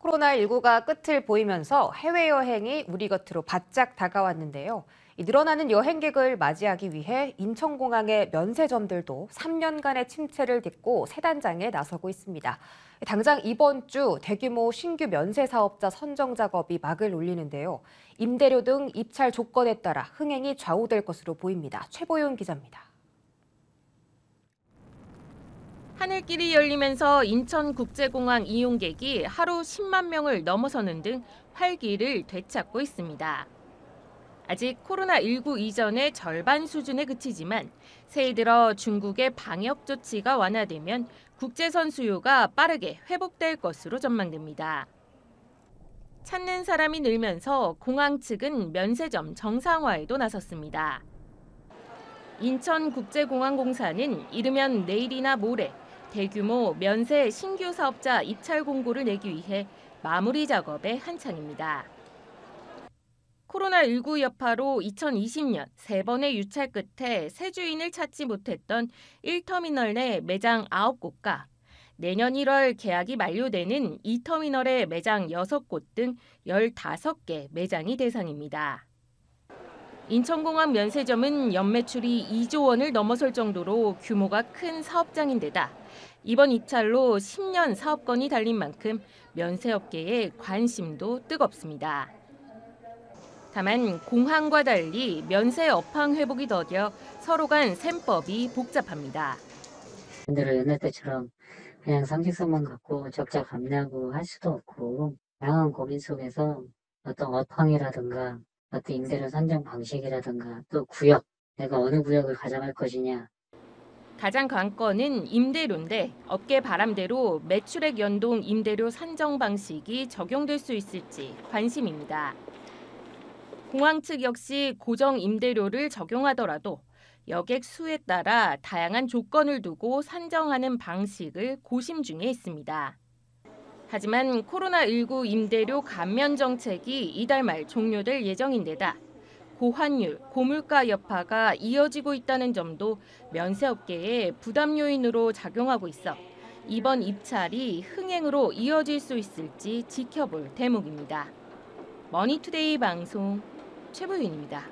코로나19가 끝을 보이면서 해외여행이 우리 곁으로 바짝 다가왔는데요. 이 늘어나는 여행객을 맞이하기 위해 인천공항의 면세점들도 3년간의 침체를 딛고 새 단장에 나서고 있습니다. 당장 이번 주 대규모 신규 면세 사업자 선정 작업이 막을 올리는데요. 임대료 등 입찰 조건에 따라 흥행이 좌우될 것으로 보입니다. 최보윤 기자입니다. 하늘길이 열리면서 인천국제공항 이용객이 하루 10만 명을 넘어서는 등 활기를 되찾고 있습니다. 아직 코로나19 이전의 절반 수준에 그치지만 새해 들어 중국의 방역 조치가 완화되면 국제선 수요가 빠르게 회복될 것으로 전망됩니다. 찾는 사람이 늘면서 공항 측은 면세점 정상화에도 나섰습니다. 인천국제공항공사는 이르면 내일이나 모레 대규모 면세 신규 사업자 입찰 공고를 내기 위해 마무리 작업에 한창입니다. 코로나19 여파로 2020년 세 번의 유찰 끝에 새 주인을 찾지 못했던 1터미널 내 매장 9곳과 내년 1월 계약이 만료되는 2터미널의 매장 6곳 등 15개 매장이 대상입니다. 인천공항 면세점은 연매출이 2조 원을 넘어설 정도로 규모가 큰 사업장인데다 이번 입찰로 10년 사업권이 달린 만큼 면세업계의 관심도 뜨겁습니다. 다만 공항과 달리 면세 업황 회복이 더뎌 서로 간 셈법이 복잡합니다. 반대로 옛날 때처럼 그냥 상식선만 갖고 적자 감내하고 할 수도 없고 다양한 고민 속에서 어떤 업황이라든가 어떤 임대료 산정 방식이라든가 또 구역 내가 어느 구역을 가져갈 것이냐 가장 관건은 임대료인데 업계 바람대로 매출액 연동 임대료 산정 방식이 적용될 수 있을지 관심입니다. 공항 측 역시 고정 임대료를 적용하더라도 여객 수에 따라 다양한 조건을 두고 산정하는 방식을 고심 중에 있습니다. 하지만 코로나19 임대료 감면 정책이 이달 말 종료될 예정인데다 고환율, 고물가 여파가 이어지고 있다는 점도 면세업계의 부담 요인으로 작용하고 있어 이번 입찰이 흥행으로 이어질 수 있을지 지켜볼 대목입니다. 머니투데이 방송 최보윤입니다.